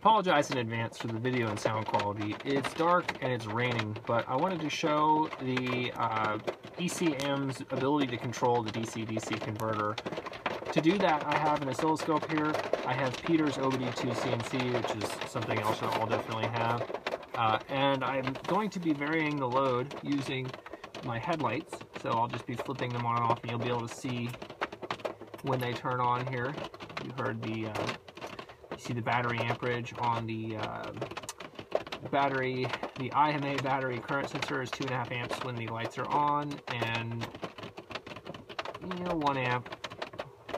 apologize in advance for the video and sound quality. It's dark and it's raining, but I wanted to show the uh, ECM's ability to control the DC-DC converter. To do that, I have an oscilloscope here. I have Peter's OBD2 CNC, which is something else that I'll definitely have. Uh, and I'm going to be varying the load using my headlights. So I'll just be flipping them on and off, and you'll be able to see when they turn on here. You heard the uh, see the battery amperage on the uh, battery, the IMA battery. Current sensor is 2.5 amps when the lights are on, and you know, 1 amp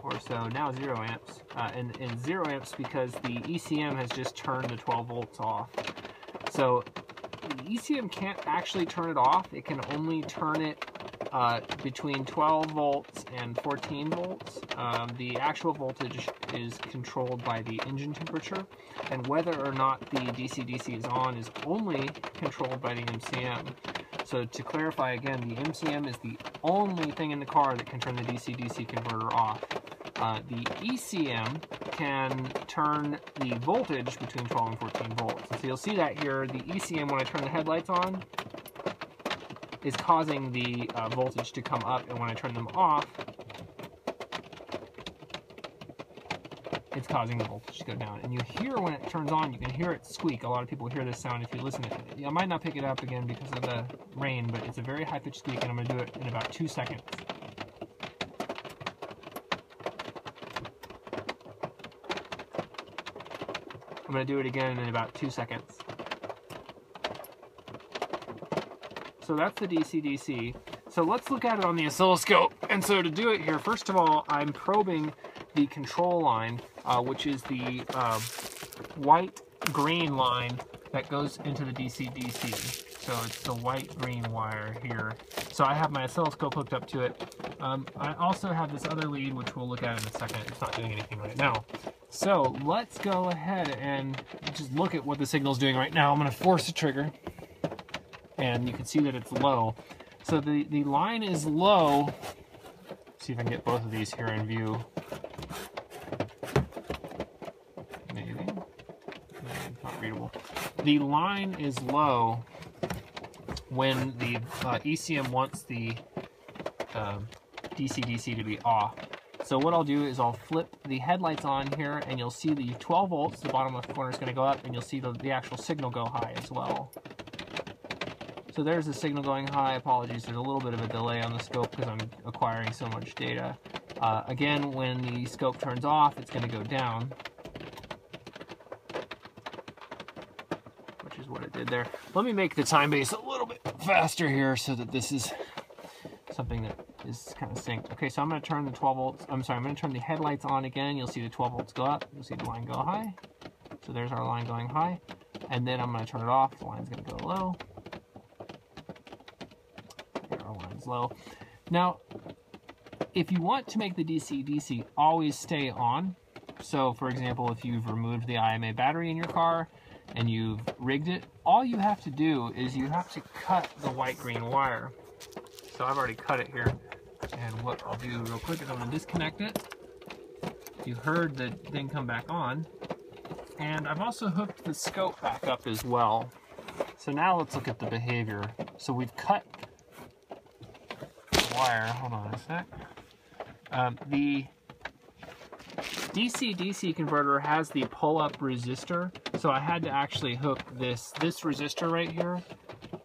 or so, now 0 amps, uh, and, and 0 amps because the ECM has just turned the 12 volts off. So the ECM can't actually turn it off, it can only turn it uh, between 12 volts and 14 volts. Um, the actual voltage is controlled by the engine temperature, and whether or not the DC-DC is on is only controlled by the MCM. So to clarify again, the MCM is the only thing in the car that can turn the DC-DC converter off. Uh, the ECM can turn the voltage between 12 and 14 volts. And so you'll see that here, the ECM, when I turn the headlights on, is causing the uh, voltage to come up, and when I turn them off, it's causing the voltage to go down. And you hear when it turns on, you can hear it squeak. A lot of people hear this sound if you listen to it. I might not pick it up again because of the rain, but it's a very high-pitched squeak, and I'm going to do it in about two seconds. I'm going to do it again in about two seconds. So that's the DC-DC. So let's look at it on the oscilloscope. And so to do it here, first of all, I'm probing the control line, uh, which is the uh, white green line that goes into the DC-DC. So it's the white green wire here. So I have my oscilloscope hooked up to it. Um, I also have this other lead, which we'll look at in a second. It's not doing anything right now. So let's go ahead and just look at what the signal is doing right now. I'm going to force the trigger and you can see that it's low. So the, the line is low. Let's see if I can get both of these here in view. Maybe. Not readable. The line is low when the uh, ECM wants the DC-DC um, to be off. So what I'll do is I'll flip the headlights on here and you'll see the 12 volts, the bottom left corner is going to go up and you'll see the, the actual signal go high as well. So there's the signal going high. Apologies, there's a little bit of a delay on the scope because I'm acquiring so much data. Uh, again, when the scope turns off, it's going to go down. Which is what it did there. Let me make the time base a little bit faster here so that this is something that is kind of synced. Okay, so I'm going to turn the 12 volts, I'm sorry, I'm going to turn the headlights on again. You'll see the 12 volts go up. You'll see the line go high. So there's our line going high. And then I'm going to turn it off. The line's going to go low. Low. Now, if you want to make the DC-DC always stay on, so for example, if you've removed the IMA battery in your car and you've rigged it, all you have to do is you have to cut the white-green wire. So I've already cut it here. And what I'll do real quick is I'm going to disconnect it. You heard the thing come back on. And I've also hooked the scope back up as well. So now let's look at the behavior. So we've cut Hold on a sec. Um, the DC-DC converter has the pull-up resistor, so I had to actually hook this this resistor right here.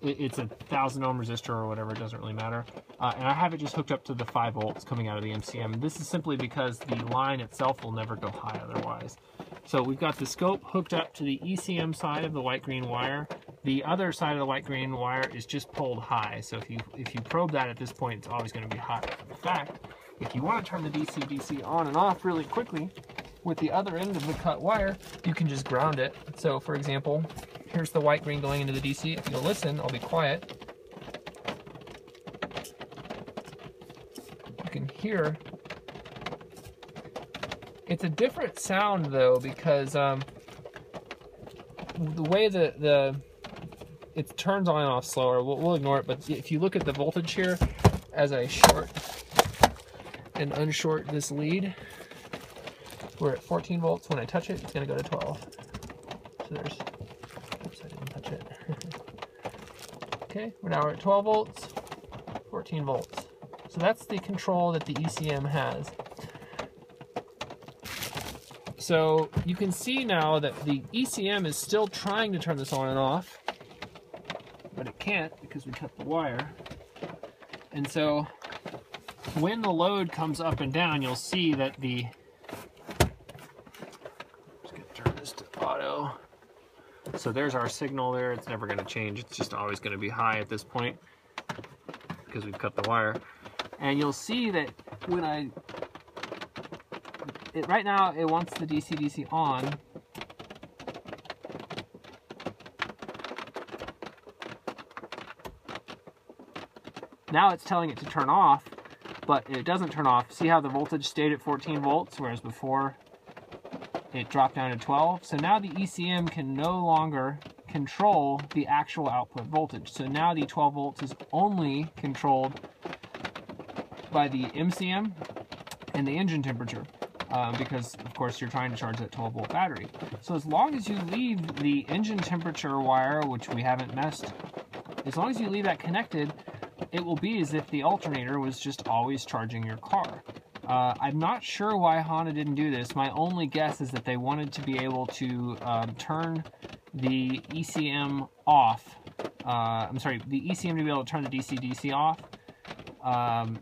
It, it's a thousand ohm resistor or whatever, it doesn't really matter. Uh, and I have it just hooked up to the 5 volts coming out of the MCM. This is simply because the line itself will never go high otherwise. So we've got the scope hooked up to the ECM side of the white-green wire. The other side of the white-green wire is just pulled high. So if you if you probe that at this point, it's always going to be hot. In fact, if you want to turn the DC-DC on and off really quickly, with the other end of the cut wire, you can just ground it. So for example, here's the white-green going into the DC. If you'll listen, I'll be quiet. You can hear it's a different sound though because um, the way that the it turns on and off slower, we'll, we'll ignore it. But if you look at the voltage here, as I short and unshort this lead, we're at 14 volts. When I touch it, it's going to go to 12. So there's, oops, I didn't touch it. okay, we're now at 12 volts, 14 volts. So that's the control that the ECM has. So you can see now that the ECM is still trying to turn this on and off, but it can't because we cut the wire. And so when the load comes up and down, you'll see that the just gonna turn this to auto. So there's our signal there. It's never going to change. It's just always going to be high at this point because we've cut the wire. And you'll see that when I it, right now it wants the DC-DC on. Now it's telling it to turn off, but it doesn't turn off. See how the voltage stayed at 14 volts, whereas before it dropped down to 12? So now the ECM can no longer control the actual output voltage. So now the 12 volts is only controlled by the MCM and the engine temperature. Um, because of course you're trying to charge that 12 volt battery. So as long as you leave the engine temperature wire, which we haven't messed, as long as you leave that connected, it will be as if the alternator was just always charging your car. Uh, I'm not sure why Honda didn't do this. My only guess is that they wanted to be able to um, turn the ECM off. Uh, I'm sorry, the ECM to be able to turn the DC-DC off um,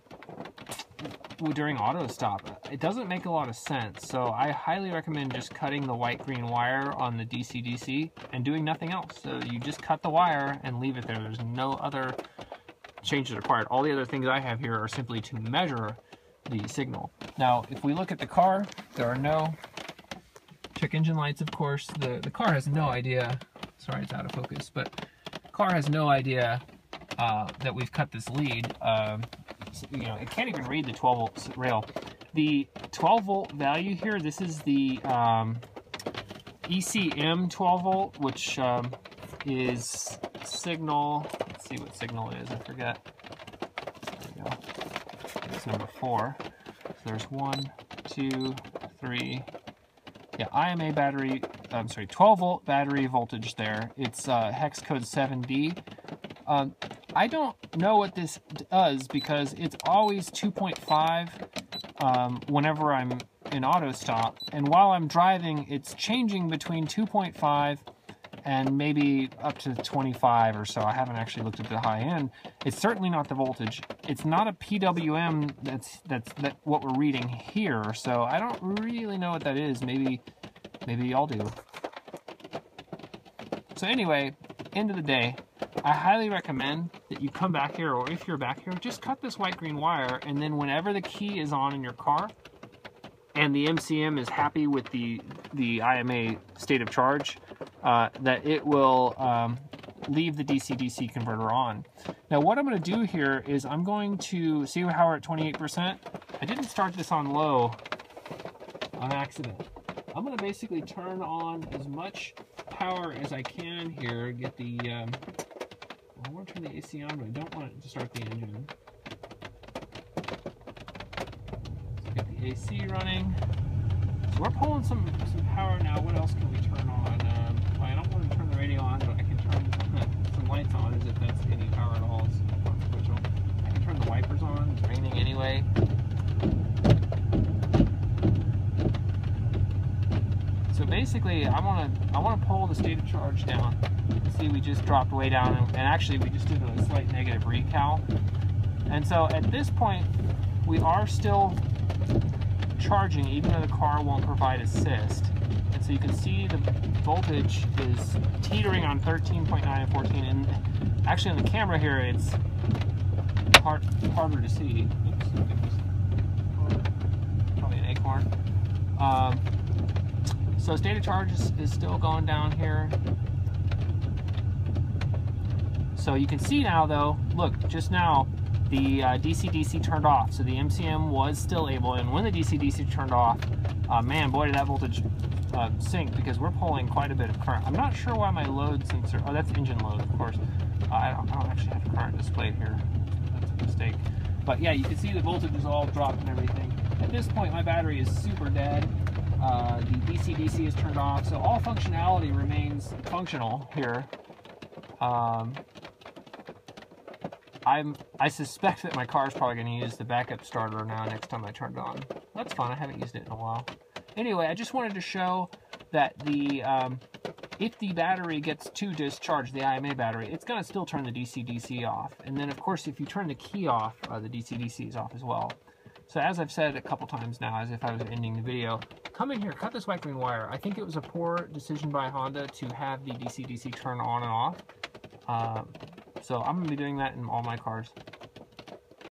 during auto stop. It doesn't make a lot of sense, so I highly recommend just cutting the white-green wire on the DC-DC and doing nothing else. So you just cut the wire and leave it there. There's no other changes required. All the other things I have here are simply to measure the signal. Now, if we look at the car, there are no check engine lights, of course. The, the car has no idea, sorry, it's out of focus, but car has no idea uh, that we've cut this lead. Um, you know, it can't even read the 12 volt rail. The 12 volt value here, this is the um, ECM 12 volt, which um, is signal, let's see what signal is. I forget. There we go. It's number four. So there's one, two, three. Yeah, IMA battery, I'm sorry, 12 volt battery voltage there. It's uh, hex code 7D. Um, I don't know what this does because it's always 2.5 um, whenever I'm in auto stop. And while I'm driving, it's changing between 2.5 and maybe up to 25 or so. I haven't actually looked at the high end. It's certainly not the voltage. It's not a PWM that's that's that what we're reading here. So I don't really know what that is. Maybe maybe y'all do. So anyway, end of the day, I highly recommend that you come back here, or if you're back here, just cut this white-green wire, and then whenever the key is on in your car, and the MCM is happy with the, the IMA state of charge, uh, that it will um, leave the DC-DC converter on. Now what I'm going to do here is I'm going to, see how we're at 28%? I didn't start this on low on accident. I'm going to basically turn on as much power as I can here, get the, um, I want to turn the AC on, but I don't want it to start the engine. Let's get the AC running. So we're pulling some, some power now. What else can we turn on? Um, well, I don't want to turn the radio on, I can turn some lights on as if that's any power at all. I can turn the wipers on. It's raining anyway. So basically, I want to I want to pull the state of charge down. See we just dropped way down, and, and actually we just did a slight negative recal. And so at this point, we are still charging even though the car won't provide assist. And so you can see the voltage is teetering on 13.9 and 14. And actually on the camera here, it's hard, harder to see. Oops, probably an acorn. Um, so state of charge is, is still going down here. So you can see now though, look, just now, the uh, DC-DC turned off, so the MCM was still able, and when the DC-DC turned off, uh, man, boy, did that voltage uh, sink, because we're pulling quite a bit of current. I'm not sure why my load sensor, oh, that's engine load, of course. Uh, I, don't, I don't actually have current displayed here. That's a mistake. But yeah, you can see the voltage is all dropped and everything. At this point, my battery is super dead. Uh, the DC-DC is turned off, so all functionality remains functional here. Um, I'm I suspect that my car is probably going to use the backup starter now next time I turn it on. That's fun. I haven't used it in a while. Anyway, I just wanted to show that the um, if the battery gets too discharged, the IMA battery, it's going to still turn the DC-DC off. And then, of course, if you turn the key off, uh, the DC-DC is off as well. So as I've said a couple times now, as if I was ending the video, come in here, cut this white green wire. I think it was a poor decision by Honda to have the DC-DC turn on and off. Uh, so I'm going to be doing that in all my cars.